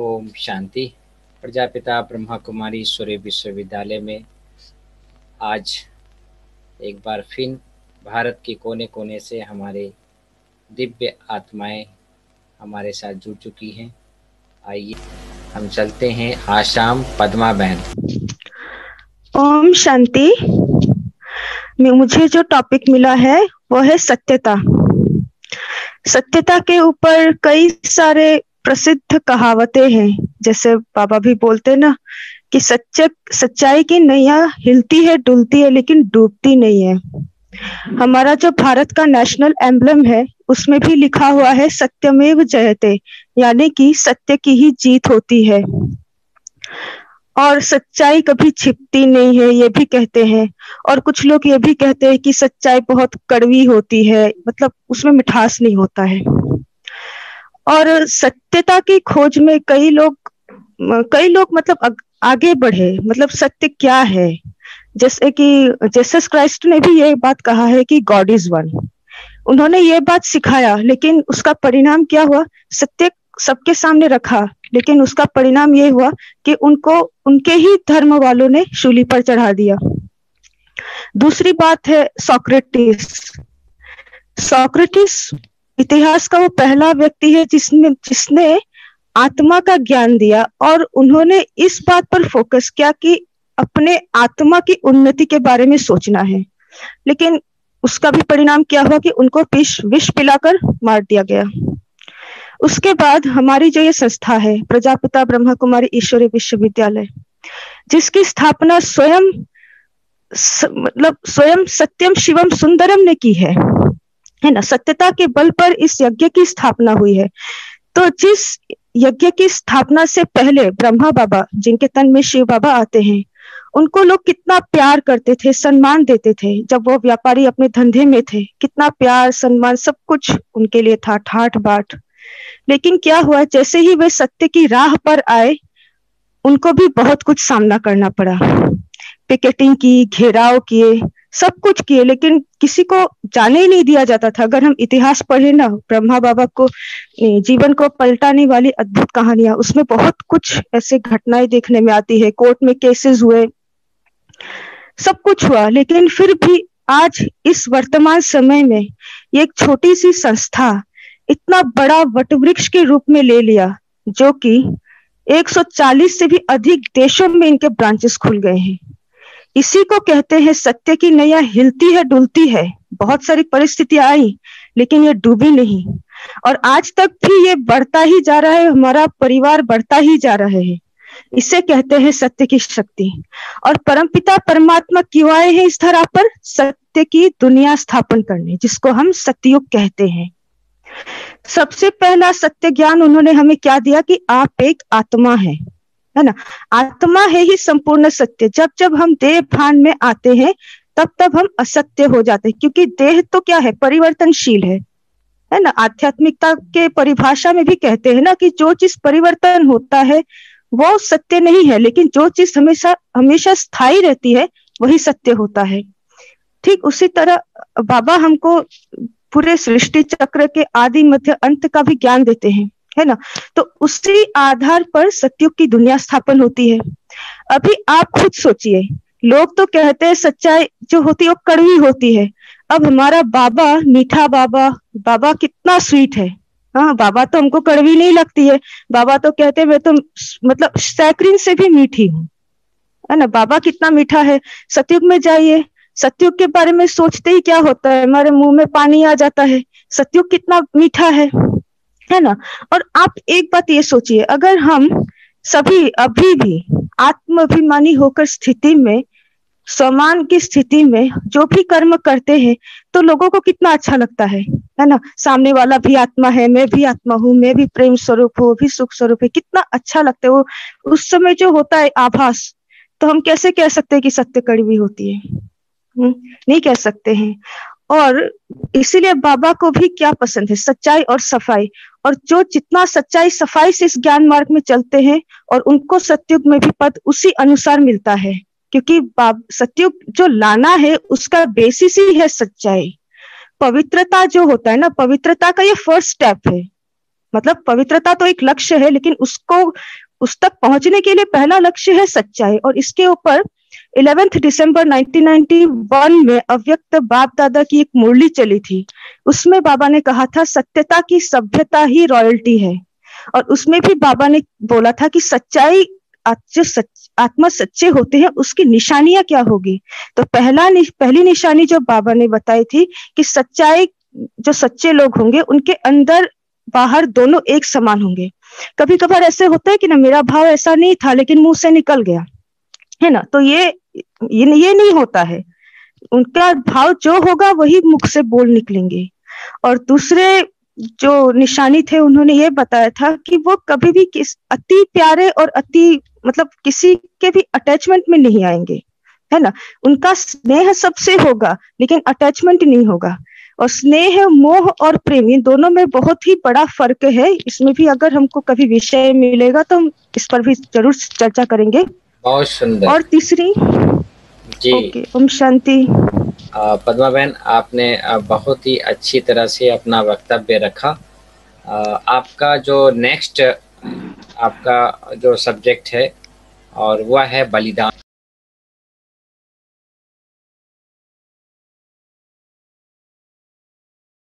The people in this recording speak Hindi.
ओम शांति। प्रजापिता ब्रह्मा कुमारी सूर्य विश्वविद्यालय में आज एक बार फिर भारत के कोने कोने से हमारे दिव्य आत्माएँ हमारे साथ जुड़ चुकी हैं। आइए, हम चलते हैं आशाम पद्मा बहन ओम शांति। मुझे जो टॉपिक मिला है, वो है सत्यता। सत्यता के ऊपर कई सारे प्रसिद्ध कहावतें हैं। जैसे बाबा भी बोलते ना कि सच्चे, सच्चाई की नैया हिलती है, डुलती है, लेकिन डूबती नहीं है। हमारा जो भारत का नेशनल एम्बलम है, उसमें भी लिखा हुआ है, सत्यमेव जयते, यानी कि सत्य की ही जीत होती है। और सच्चाई कभी छिपती नहीं है, ये भी कहते हैं। और कुछ लोग ये भी कहते हैं कि सच्चाई बहुत कड़वी होती है मतलब उसमें मिठास नहीं होता है। और सत्यता की खोज में कई लोग कई लोग मतलब आगे बढ़े। मतलब सत्य क्या है? जैसे कि जेसस क्राइस्ट ने भी ये बात कहा है कि गॉड इज़ वन। उन्होंने ये बात सिखाया, लेकिन उसका परिणाम क्या हुआ? सत्य सबके सामने रखा, लेकिन उसका परिणाम ये हुआ कि उनको, उनके ही धर्म वालों ने शूली पर चढ़ा दिया। दूसरी बात है सोक्रेटिस। सोक्रेटिस इतिहास का वो पहला व्यक्ति है जिसने जिसने आत्मा का ज्ञान दिया और उन्होंने इस बात पर फोकस किया कि अपने आत्मा की उन्नति के बारे में सोचना है। लेकिन उसका भी परिणाम क्या हुआ कि उनको विष विष पिलाकर मार दिया गया। उसके बाद हमारी जो ये संस्था है, प्रजापिता ब्रह्मा कुमारी ईश्वरी विश्वविद्यालय, जिसकी स्थापना स्वयं मतलब स्वयं सत्यम शिवम सुंदरम ने की है। है ना? सत्यता के बल पर इस यज्ञ की स्थापना हुई है। तो जिस यज्ञ की स्थापना से पहले ब्रह्मा बाबा, जिनके तन में शिव बाबा आते हैं, उनको लोग कितना प्यार करते थे, सम्मान देते थे, जब वो व्यापारी अपने धंधे में थे, कितना प्यार, सम्मान, सब कुछ उनके लिए था, ठाठ बाट। लेकिन क्या हुआ, जैसे ही वे सत्य की राह पर आए, उनको भी बहुत कुछ सामना करना पड़ा। पिकेटिंग की, घेराव किए, सब कुछ किए, लेकिन किसी को जाने ही नहीं दिया जाता था। अगर हम इतिहास पढ़े ना, ब्रह्मा बाबा को जीवन को पलटाने वाली अद्भुत कहानियाँ, उसमें बहुत कुछ ऐसे घटनाएँ देखने में आती है। कोर्ट में केसेस हुए, सब कुछ हुआ, लेकिन फिर भी आज इस वर्तमान समय में एक छोटी सी संस्था इतना बड़ा वटवृक्ष के रूप में ले लिया, जो कि 140 से भी अधिक देशों में इनके ब्रांचेस खुल गए हैं। इसी को कहते हैं सत्य की नैया हिलती है, डुलती है। बहुत सारी परिस्थितियाँ आई, लेकिन ये डूबी नहीं। और आज तक भी ये बढ़ता ही जा रहा है, हमारा परिवार बढ़ता ही जा रहा है। इसे कहते हैं सत्य की शक्ति। और परमपिता परमात्मा क्यों आए हैं इस धरा पर? सत्य की दुनिया स्थापन करने, जिसको हम सत्ययुग कहते हैं। सबसे पहला सत्य ज्ञान उन्होंने हमें क्या दिया कि आप एक आत्मा है। है ना? आत्मा है ही संपूर्ण सत्य। जब जब हम देह भान में आते हैं, तब तब हम असत्य हो जाते हैं, क्योंकि देह तो क्या है? परिवर्तनशील है। है ना? आध्यात्मिकता के परिभाषा में भी कहते हैं ना कि जो चीज़ परिवर्तन होता है, वो सत्य नहीं है, लेकिन जो चीज़ हमेशा हमेशा स्थायी रहती है, वही सत्य होता है। ठीक उसी तरह बाबा हमको पूरे सृष्टि चक्र के आदि मध्य अंत का भी ज्ञान देते हैं। है ना? तो उसी आधार पर सत्युग की दुनिया स्थापन होती है। अभी आप खुद सोचिए, लोग तो कहते हैं सच्चाई जो होती है वो कड़वी होती है। अब हमारा बाबा, मीठा बाबा बाबा कितना स्वीट है। हाँ बाबा तो हमको कड़वी नहीं लगती है। बाबा तो कहते हैं, मैं तो मतलब सैकरीन से भी मीठी हूँ। है ना? बाबा कितना मीठा है। सतयुग में जाइए। सतयुग के बारे में सोचते ही क्या होता है? हमारे मुँह में पानी आ जाता है। सतयुग कितना मीठा है। है ना? और आप एक बात ये सोचिए अगर हम सभी अभी भी आत्माभिमानी होकर स्थिति में समान की स्थिति में जो भी कर्म करते हैं तो लोगों को कितना अच्छा लगता है है ना? सामने वाला भी आत्मा है मैं भी आत्मा हूँ मैं भी प्रेम स्वरूप हूँ भी सुख स्वरूप है कितना अच्छा लगता है। वो उस समय जो होता है आभास तो हम कैसे कह सकते हैं कि सत्य कड़वी होती है? हम्म, नहीं कह सकते हैं। और इसीलिए बाबा को भी क्या पसंद है? सच्चाई और सफ़ाई। और जो जितना सच्चाई, सफ़ाई से इस ज्ञान मार्ग में चलते हैं और उनको सत्युग में भी पद उसी अनुसार मिलता है। क्योंकि सत्युग जो लाना है, उसका बेसिस ही है सच्चाई। पवित्रता जो होता है ना, पवित्रता का ये फ़र्स्ट स्टेप है। मतलब पवित्रता तो एक लक्ष्य है, लेकिन उसको, उस तक पहुँचने के लिए पहला लक्ष्य है सच्चाई। और इसके ऊपर इलेवेंथ दिसंबर 1991 में अव्यक्त बाप दादा की एक मुरली चली थी। उसमें बाबा ने कहा था सत्यता की सभ्यता ही रॉयल्टी है। और उसमें भी बाबा ने बोला था कि सच्चाई जो सच, आत्मा सच्चे होते हैं उसकी निशानियाँ क्या होगी? तो पहला नि, पहली निशानी जो बाबा ने बताई थी कि सच्चाई जो सच्चे लोग होंगे उनके अंदर बाहर दोनों एक समान होंगे। कभी कभार ऐसे होता है कि ना मेरा भाव ऐसा नहीं था लेकिन मुँह से निकल गया। है ना? तो ये, ये नहीं होता है। उनका भाव जो होगा वही मुख से बोल निकलेंगे। और दूसरे जो निशानी थे, उन्होंने ये बताया था कि वो कभी भी किस, अति प्यारे और अति मतलब किसी के भी अटैचमेंट में नहीं आएँगे, है ना? उनका स्नेह सबसे होगा, लेकिन अटैचमेंट नहीं होगा। और स्नेह, मोह और प्रेम इन दोनों में बहुत ही बड़ा फ़र्क है। इसमें भी अगर हमको कभी विषय मिलेगा तो हम इस पर भी ज़रूर चर्चा करेंगे। बहुत सुंदर। और तीसरी? जी। ओके ओम शांति। पदमा बहन आपने बहुत ही अच्छी तरह से अपना वक्तव्य रखा। आपका जो नेक्स्ट आपका जो सब्जेक्ट है और वह है बलिदान।